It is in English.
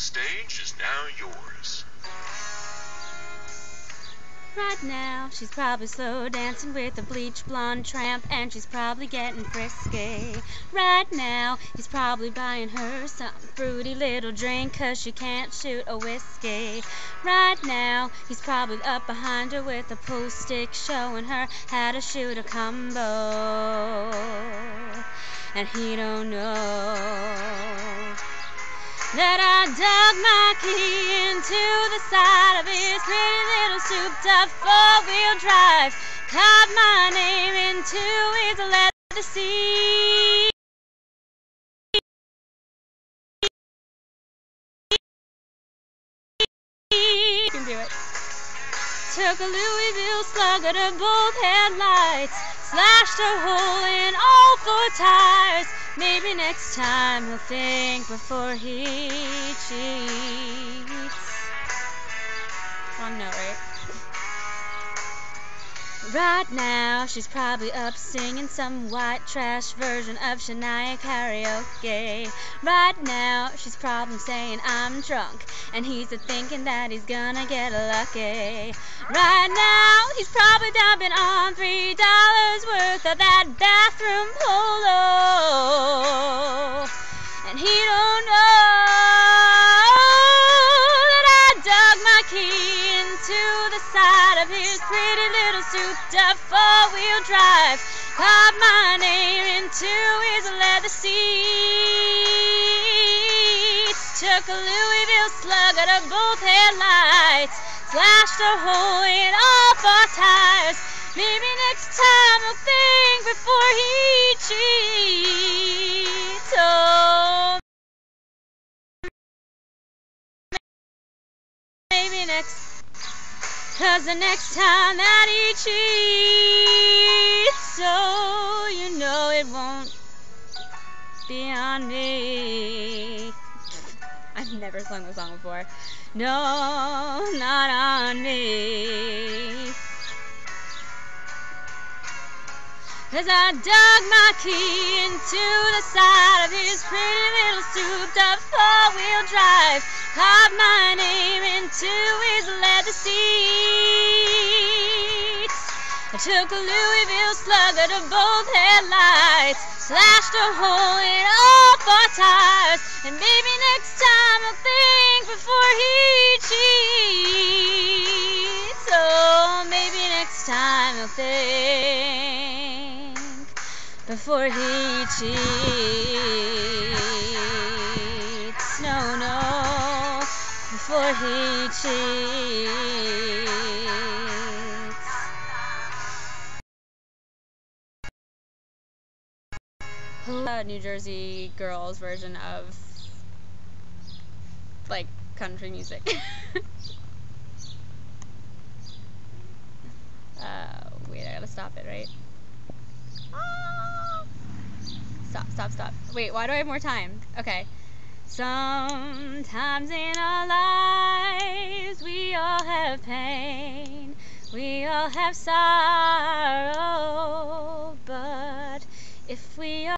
stage is now yours. Right now, she's probably slow dancing with a bleach blonde tramp, and she's probably getting frisky. Right now, he's probably buying her some fruity little drink, cause she can't shoot a whiskey. Right now, he's probably up behind her with a pool stick, showing her how to shoot a combo. And he don't know that I dug my key into the side of his pretty little souped up four-wheel drive. Carved my name into his leather seat. You can do it. Took a Louisville slugger to both headlights, slashed a hole in all four tires. Maybe next time he'll think before he cheats. Wrong note, right? Right now, she's probably up singing some white trash version of Shania karaoke. Right now, she's probably saying I'm drunk, and he's a thinking that he's gonna get lucky. Right now, he's probably dumping on three dollars worth of that bathroom polo, of his pretty little souped up four-wheel drive. Carved my name into his leather seats. Took a Louisville slugger to both headlights. Slashed a hole in all four tires. Maybe next time he'll think before he cheats. Cause the next time that he cheats, so you know it won't be on me. I've never sung this song before. No, not on me. As I dug my key into the side of his pretty little souped up four-wheel drive, carved my name into took a Louisville slugger to both headlights, slashed a hole in all four tires, and maybe next time I'll think before he cheats. Oh, maybe next time I'll think before he cheats. No, no, before he cheats. Uh, New Jersey girls version of like country music. uh, wait, I gotta stop it, right? Stop, stop, stop. Wait, why do I have more time? Okay. Sometimes in our lives we all have pain, we all have sorrow, but if we